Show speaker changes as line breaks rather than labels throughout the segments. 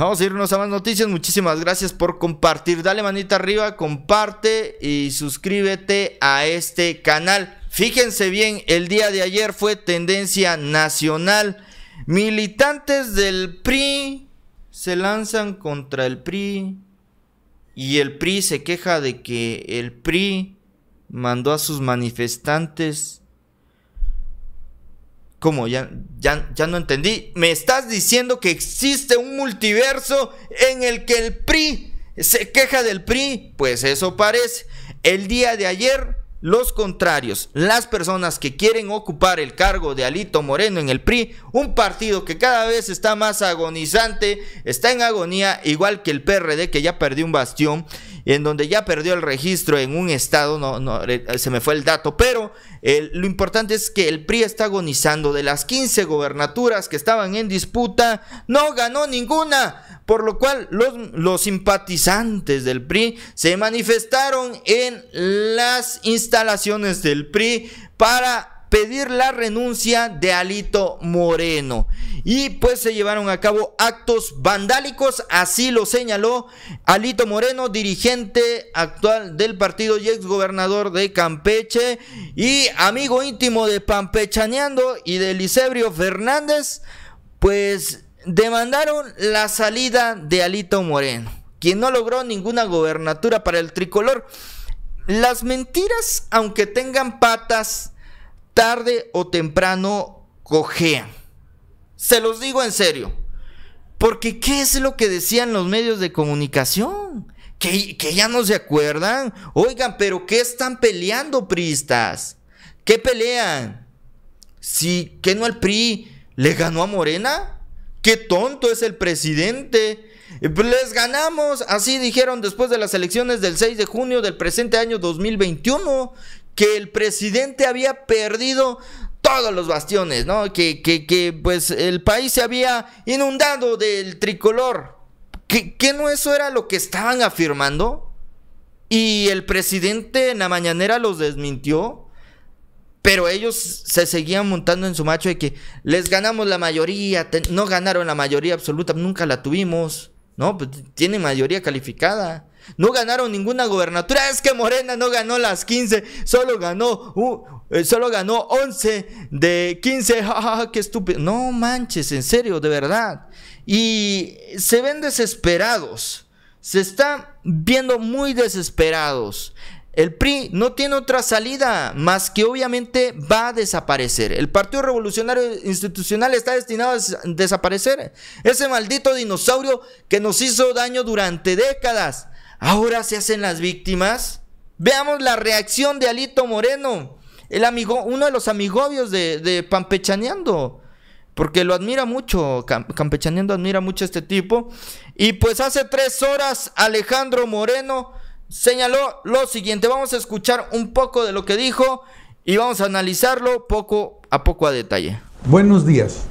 vamos a irnos a más noticias. Muchísimas gracias por compartir. Dale manita arriba, comparte y suscríbete a este canal. Fíjense bien, el día de ayer fue tendencia nacional. Militantes del PRI se lanzan contra el PRI y el PRI se queja de que el PRI mandó a sus manifestantes ¿Cómo? Ya, ya, ya no entendí. ¿Me estás diciendo que existe un multiverso en el que el PRI se queja del PRI? Pues eso parece. El día de ayer los contrarios, las personas que quieren ocupar el cargo de Alito Moreno en el PRI, un partido que cada vez está más agonizante, está en agonía, igual que el PRD que ya perdió un bastión, en donde ya perdió el registro en un estado, no, eh, se me fue el dato, pero lo importante es que el PRI está agonizando. De las 15 gobernaturas que estaban en disputa, no ganó ninguna. Por lo cual los, simpatizantes del PRI se manifestaron en las instalaciones del PRI para pedir la renuncia de Alito Moreno. Y pues se llevaron a cabo actos vandálicos, así lo señaló Alito Moreno, dirigente actual del partido y ex gobernador de Campeche y amigo íntimo de Pampechaneando y de Lisebrio Fernández, pues demandaron la salida de Alito Moreno, quien no logró ninguna gobernatura para el tricolor. Las mentiras, aunque tengan patas, tarde o temprano cojean. Se los digo en serio. Porque ¿qué es lo que decían los medios de comunicación? Que, que ya no se acuerdan. Oigan, pero ¿qué están peleando, priistas? ¿Qué pelean? Si que no el PRI le ganó a Morena. Qué tonto es el presidente. Les ganamos, así dijeron después de las elecciones del 6 de junio del presente año 2021, que el presidente había perdido todos los bastiones, ¿no? Que, que, pues el país se había inundado del tricolor. ¿Que, ¿Que no eso era lo que estaban afirmando? Y el presidente en la mañanera los desmintió. Pero ellos se seguían montando en su macho de que les ganamos la mayoría, no ganaron la mayoría absoluta, nunca la tuvimos, ¿no? Pues tienen mayoría calificada. No ganaron ninguna gobernatura, es que Morena no ganó las 15, solo ganó uh, solo ganó 11 de 15. qué estúpido. No manches, en serio, de verdad. Y se ven desesperados. Se están viendo muy desesperados. El PRI no tiene otra salida más que obviamente va a desaparecer. El Partido Revolucionario Institucional está destinado a desaparecer. Ese maldito dinosaurio que nos hizo daño durante décadas. Ahora se hacen las víctimas. Veamos la reacción de Alito Moreno, el amigo, uno de los amigobios de, de Pampechaneando. Porque lo admira mucho, Campechaneando admira mucho a este tipo. Y pues hace tres horas Alejandro Moreno señaló lo siguiente. Vamos a escuchar un poco de lo que dijo y vamos a analizarlo poco a poco a detalle.
Buenos días.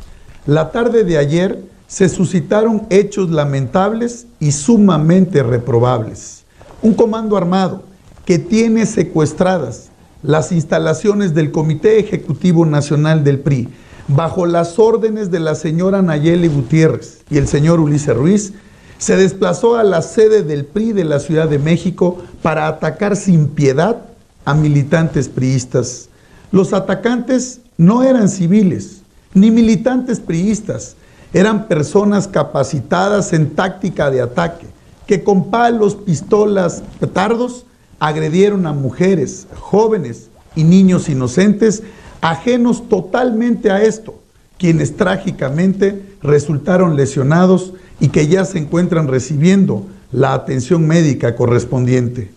La tarde de ayer se suscitaron hechos lamentables y sumamente reprobables. Un comando armado que tiene secuestradas las instalaciones del Comité Ejecutivo Nacional del PRI bajo las órdenes de la señora Nayeli Gutiérrez y el señor Ulises Ruiz, se desplazó a la sede del PRI de la Ciudad de México para atacar sin piedad a militantes priistas. Los atacantes no eran civiles, ni militantes priistas, eran personas capacitadas en táctica de ataque, que con palos, pistolas, petardos agredieron a mujeres, jóvenes y niños inocentes ajenos totalmente a esto, quienes trágicamente resultaron lesionados y que ya se encuentran recibiendo la atención médica correspondiente.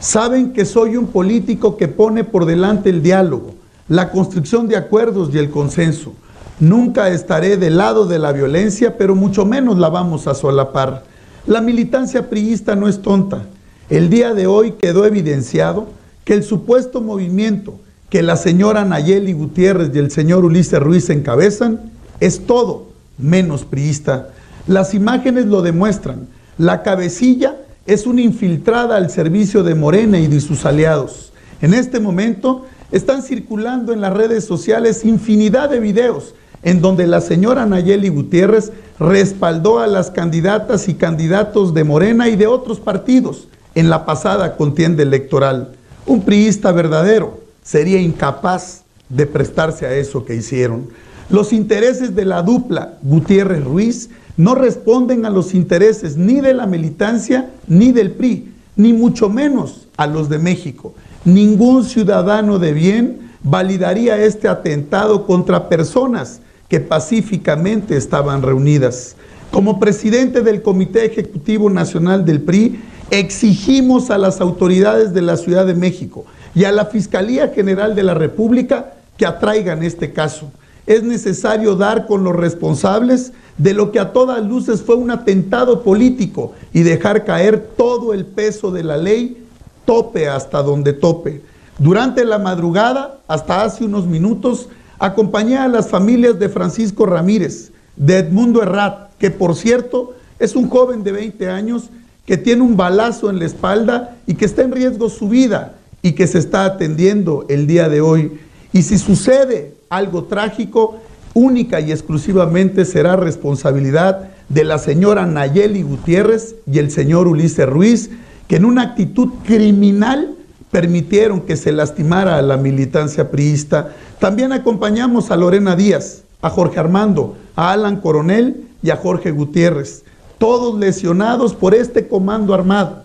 Saben que soy un político que pone por delante el diálogo, la construcción de acuerdos y el consenso. Nunca estaré del lado de la violencia, pero mucho menos la vamos a solapar. La militancia priista no es tonta. El día de hoy quedó evidenciado que el supuesto movimiento que la señora Nayeli Gutiérrez y el señor Ulises Ruiz encabezan es todo menos priista. Las imágenes lo demuestran. La cabecilla es una infiltrada al servicio de Morena y de sus aliados. En este momento están circulando en las redes sociales infinidad de videos en donde la señora Nayeli Gutiérrez respaldó a las candidatas y candidatos de Morena y de otros partidos en la pasada contienda electoral. Un priista verdadero sería incapaz de prestarse a eso que hicieron. Los intereses de la dupla Gutiérrez Ruiz no responden a los intereses ni de la militancia ni del PRI, ni mucho menos a los de México. Ningún ciudadano de bien validaría este atentado contra personas que pacíficamente estaban reunidas. Como presidente del Comité Ejecutivo Nacional del PRI, exigimos a las autoridades de la Ciudad de México y a la Fiscalía General de la República que atraigan este caso. Es necesario dar con los responsables de lo que a todas luces fue un atentado político y dejar caer todo el peso de la ley, tope hasta donde tope. Durante la madrugada, hasta hace unos minutos, acompañé a las familias de Francisco Ramírez, de Edmundo Herrat, que por cierto es un joven de 20 años que tiene un balazo en la espalda y que está en riesgo su vida y que se está atendiendo el día de hoy. Y si sucede algo trágico, única y exclusivamente será responsabilidad de la señora Nayeli Gutiérrez y el señor Ulises Ruiz, que en una actitud criminal permitieron que se lastimara a la militancia priista. También acompañamos a Lorena Díaz, a Jorge Armando, a Alan Coronel y a Jorge Gutiérrez, todos lesionados por este comando armado.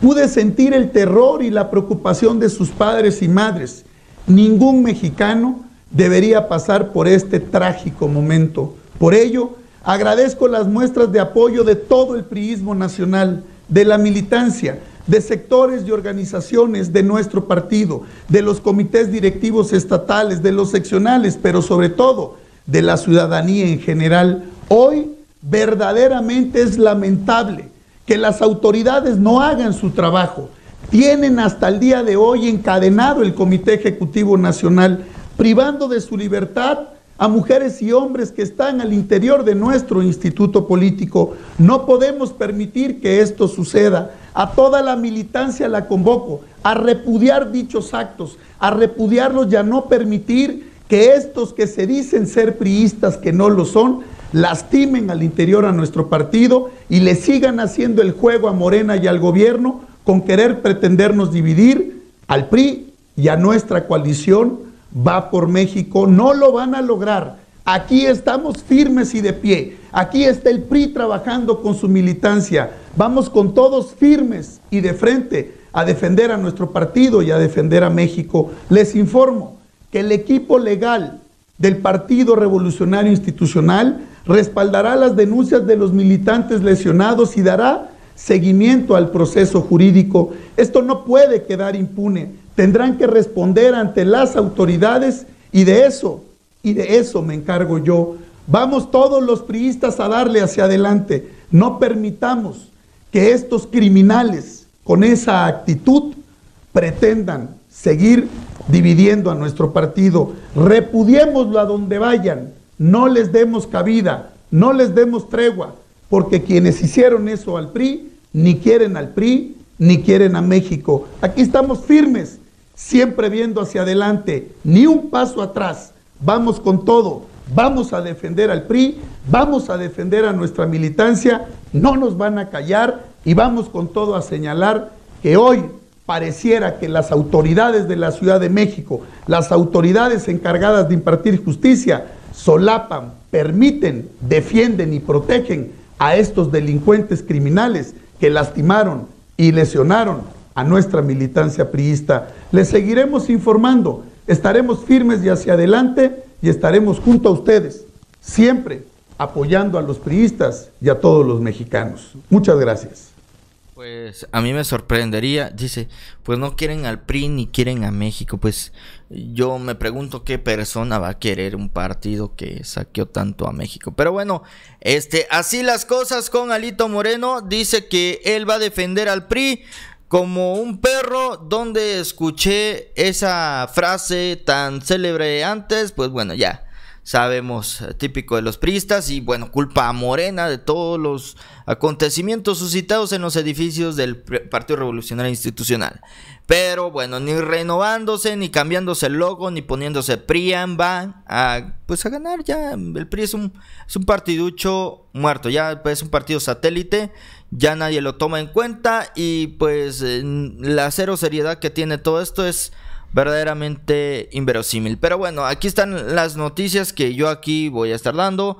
Pude sentir el terror y la preocupación de sus padres y madres. Ningún mexicano debería pasar por este trágico momento. Por ello, agradezco las muestras de apoyo de todo el priismo nacional, de la militancia, de sectores y organizaciones de nuestro partido, de los comités directivos estatales, de los seccionales, pero sobre todo de la ciudadanía en general. Hoy verdaderamente es lamentable que las autoridades no hagan su trabajo. Tienen hasta el día de hoy encadenado el Comité Ejecutivo Nacional privando de su libertad a mujeres y hombres que están al interior de nuestro instituto político. No podemos permitir que esto suceda. A toda la militancia la convoco a repudiar dichos actos, a repudiarlos y a no permitir que estos que se dicen ser priistas, que no lo son, lastimen al interior a nuestro partido y le sigan haciendo el juego a Morena y al gobierno con querer pretendernos dividir al PRI y a nuestra coalición va por México, no lo van a lograr. Aquí estamos firmes y de pie. Aquí está el PRI trabajando con su militancia. Vamos con todos firmes y de frente a defender a nuestro partido y a defender a México. Les informo que el equipo legal del Partido Revolucionario Institucional respaldará las denuncias de los militantes lesionados y dará seguimiento al proceso jurídico. Esto no puede quedar impune tendrán que responder ante las autoridades y de eso, y de eso me encargo yo. Vamos todos los priistas a darle hacia adelante. No permitamos que estos criminales con esa actitud pretendan seguir dividiendo a nuestro partido. Repudiémoslo a donde vayan. No les demos cabida, no les demos tregua, porque quienes hicieron eso al PRI ni quieren al PRI ni quieren a México. Aquí estamos firmes siempre viendo hacia adelante, ni un paso atrás. Vamos con todo, vamos a defender al PRI, vamos a defender a nuestra militancia, no nos van a callar y vamos con todo a señalar que hoy pareciera que las autoridades de la Ciudad de México, las autoridades encargadas de impartir justicia, solapan, permiten, defienden y protegen a estos delincuentes criminales que lastimaron y lesionaron a nuestra militancia priista. Les seguiremos informando, estaremos firmes y hacia adelante y estaremos junto a ustedes, siempre apoyando a los priistas y a todos los mexicanos. Muchas gracias.
Pues a mí me sorprendería, dice, pues no quieren al PRI ni quieren a México, pues yo me pregunto qué persona va a querer un partido que saqueó tanto a México. Pero bueno, este, así las cosas con Alito Moreno, dice que él va a defender al PRI, como un perro donde escuché esa frase tan célebre antes, pues bueno, ya. Sabemos, eh, típico de los priistas, y bueno, culpa a Morena de todos los acontecimientos suscitados en los edificios del Partido Revolucionario Institucional. Pero bueno, ni renovándose, ni cambiándose el logo, ni poniéndose PRIAN, va a, pues a ganar ya. El PRI es un, es un partiducho muerto, ya es un partido satélite, ya nadie lo toma en cuenta y pues la cero seriedad que tiene todo esto es verdaderamente inverosímil. Pero bueno, aquí están las noticias que yo aquí voy a estar dando.